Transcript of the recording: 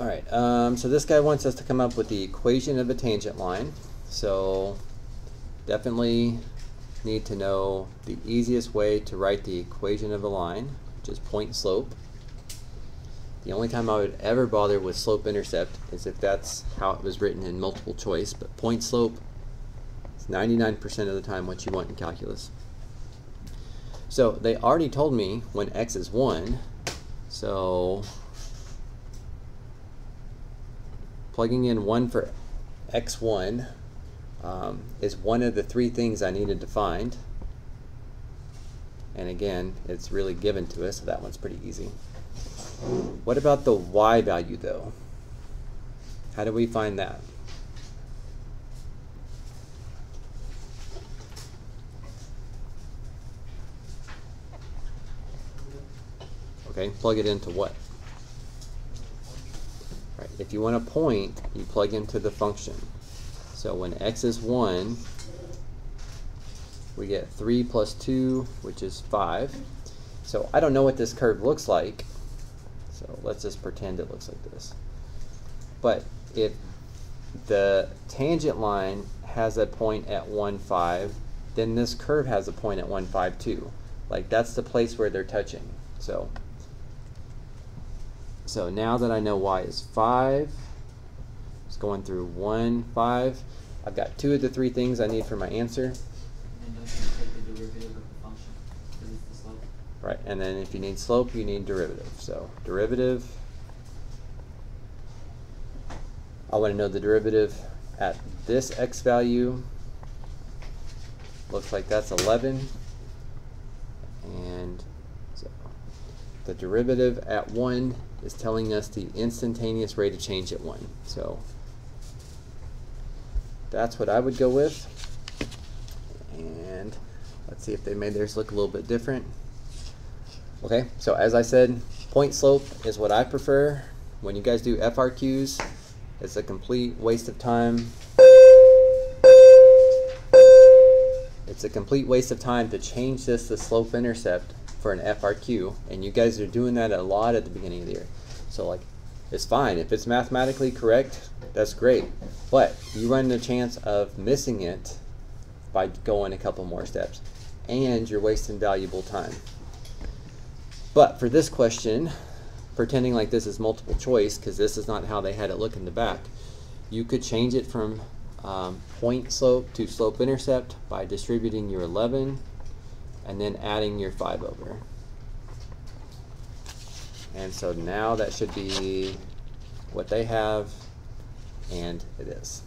All right, um, so this guy wants us to come up with the equation of a tangent line. So definitely need to know the easiest way to write the equation of a line, which is point slope. The only time I would ever bother with slope intercept is if that's how it was written in multiple choice, but point slope is 99% of the time what you want in calculus. So they already told me when x is 1, so plugging in 1 for x1 um, is one of the three things I needed to find. And again, it's really given to us, so that one's pretty easy. What about the y value though? How do we find that? Okay, plug it into what? If you want a point, you plug into the function. So when x is 1, we get 3 plus 2, which is 5. So I don't know what this curve looks like, so let's just pretend it looks like this. But if the tangent line has a point at 1, 5, then this curve has a point at 1, 5 too. Like that's the place where they're touching. So so now that I know y is 5, it's going through 1, 5. I've got two of the three things I need for my answer. Right, and then if you need slope, you need derivative. So derivative, I want to know the derivative at this x value. Looks like that's 11. And so the derivative at 1 is telling us the instantaneous rate of change at 1. So that's what I would go with. And let's see if they made theirs look a little bit different. Okay, so as I said, point slope is what I prefer. When you guys do FRQs, it's a complete waste of time. It's a complete waste of time to change this to slope intercept for an FRQ, and you guys are doing that a lot at the beginning of the year. So like, it's fine. If it's mathematically correct, that's great. But you run the chance of missing it by going a couple more steps, and you're wasting valuable time. But for this question, pretending like this is multiple choice, because this is not how they had it look in the back, you could change it from um, point slope to slope intercept by distributing your 11 and then adding your 5 over. And so now that should be what they have, and it is.